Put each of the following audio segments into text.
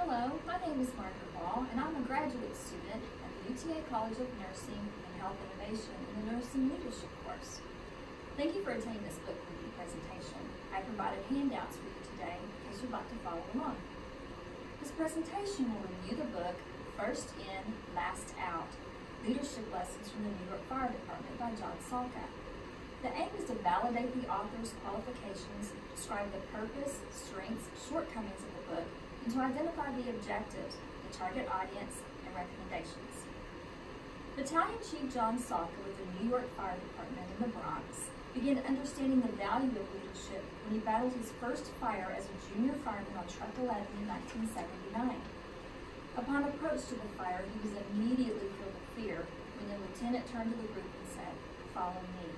Hello, my name is Margaret Ball, and I'm a graduate student at the UTA College of Nursing and Health Innovation in the Nursing Leadership course. Thank you for attending this book review presentation. I provided handouts for you today in case you'd like to follow along. This presentation will review the book First In, Last Out, Leadership Lessons from the New York Fire Department by John Salka. The aim is to validate the author's qualifications, describe the purpose, strengths, shortcomings of the book, and to identify the objectives, the target audience, and recommendations. Battalion Chief John Salka with the New York Fire Department in the Bronx began understanding the value of leadership when he battled his first fire as a junior fireman on Truck 11 in 1979. Upon approach to the fire, he was immediately filled with fear when the lieutenant turned to the group and said, Follow me.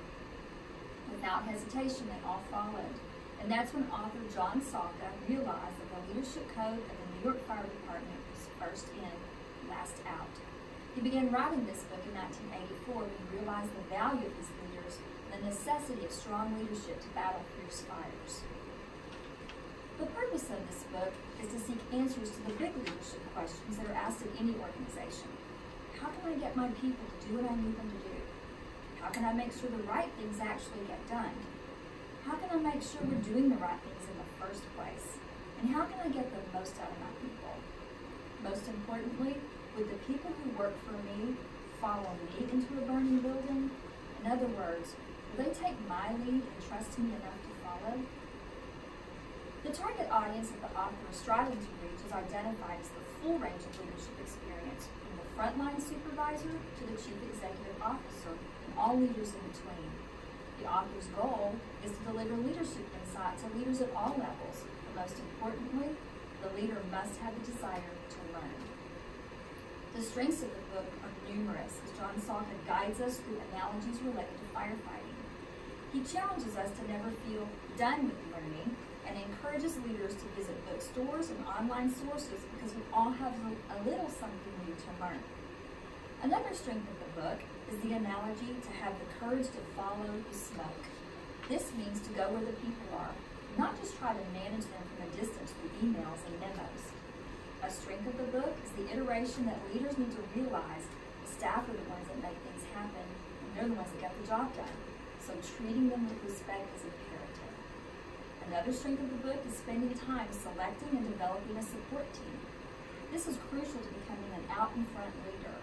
Without hesitation, they all followed. And that's when author John Salka realized that the leadership code of the New York Fire Department was first in, last out. He began writing this book in 1984 when he realized the value of his leaders and the necessity of strong leadership to battle fierce fires. The purpose of this book is to seek answers to the big leadership questions that are asked in any organization. How can I get my people to do what I need them to do? How can I make sure the right things actually get done? How can I make sure we're doing the right things in the first place? And how can I get the most out of my people? Most importantly, would the people who work for me follow me into a burning building? In other words, will they take my lead and trust me enough to follow? The target audience that the author is striving to reach is identified as the full range of leadership experience, from the frontline supervisor to the chief executive officer and all leaders in between. The author's goal is to deliver leadership insight to leaders at all levels, but most importantly, the leader must have the desire to learn. The strengths of the book are numerous as John Salka guides us through analogies related to firefighting. He challenges us to never feel done with learning and encourages leaders to visit bookstores and online sources because we all have a little something new to learn. Another strength of the book is the analogy to have the courage to follow the smoke. This means to go where the people are, not just try to manage them from a distance through emails and memos. A strength of the book is the iteration that leaders need to realize staff are the ones that make things happen, and they're the ones that get the job done. So treating them with respect is imperative. Another strength of the book is spending time selecting and developing a support team. This is crucial to becoming an out-in-front leader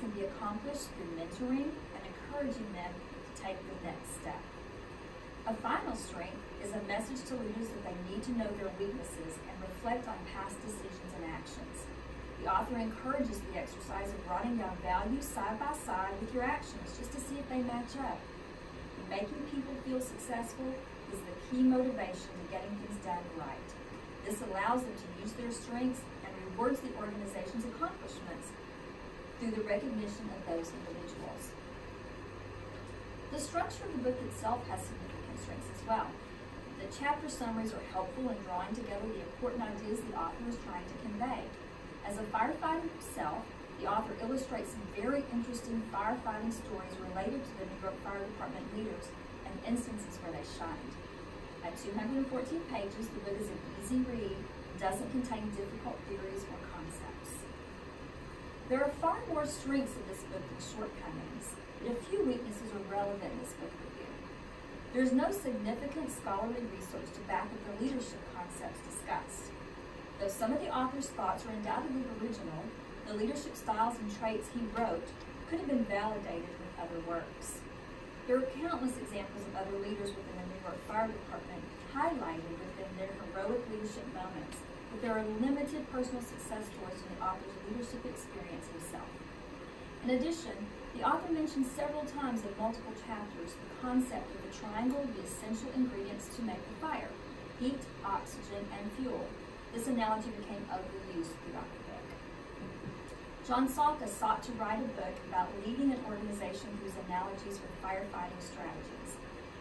can be accomplished through mentoring and encouraging them to take the next step. A final strength is a message to leaders that they need to know their weaknesses and reflect on past decisions and actions. The author encourages the exercise of writing down values side by side with your actions just to see if they match up. Making people feel successful is the key motivation to getting things done right. This allows them to use their strengths and rewards the organization's accomplishments through the recognition of those individuals. The structure of the book itself has significant strengths as well. The chapter summaries are helpful in drawing together the important ideas the author is trying to convey. As a firefighter himself, the author illustrates some very interesting firefighting stories related to the New York Fire Department leaders and instances where they shined. At 214 pages, the book is an easy read doesn't contain difficult theories or there are far more strengths in this book than shortcomings, and a few weaknesses are relevant in this book review. There is no significant scholarly research to back up the leadership concepts discussed. Though some of the author's thoughts are undoubtedly original, the leadership styles and traits he wrote could have been validated with other works. There are countless examples of other leaders within the New York Fire Department highlighted within their heroic leadership moments but there are limited personal success stories from the author's leadership experience himself. In addition, the author mentions several times in multiple chapters the concept of the triangle of the essential ingredients to make the fire, heat, oxygen, and fuel. This analogy became overused throughout the book. John Salka sought to write a book about leading an organization whose analogies were firefighting strategies.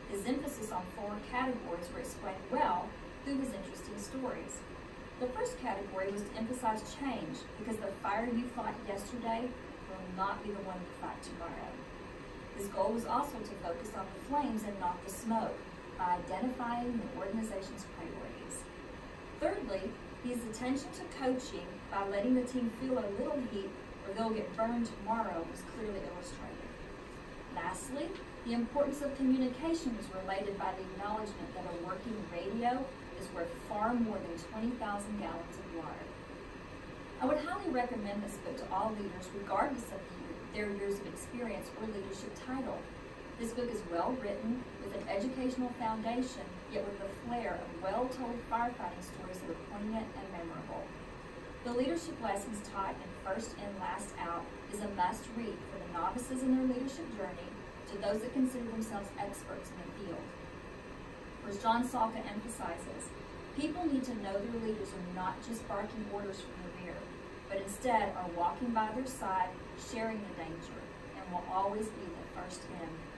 His emphasis on four categories were explained well through his interesting stories. The first category was to emphasize change because the fire you fought yesterday will not be the one you fight tomorrow. His goal was also to focus on the flames and not the smoke by identifying the organization's priorities. Thirdly, His attention to coaching by letting the team feel a little heat or they'll get burned tomorrow was clearly illustrated. Lastly, the importance of communication is related by the acknowledgement that a working radio is worth far more than 20,000 gallons of water. I would highly recommend this book to all leaders, regardless of their years of experience or leadership title. This book is well written, with an educational foundation, yet with the flair of well-told firefighting stories that are poignant and memorable. The leadership lessons taught in First In, Last Out is a must-read for the novices in their leadership journey to those that consider themselves experts in the field. As John Salka emphasizes, people need to know their leaders are not just barking orders from the rear, but instead are walking by their side, sharing the danger, and will always be the first in.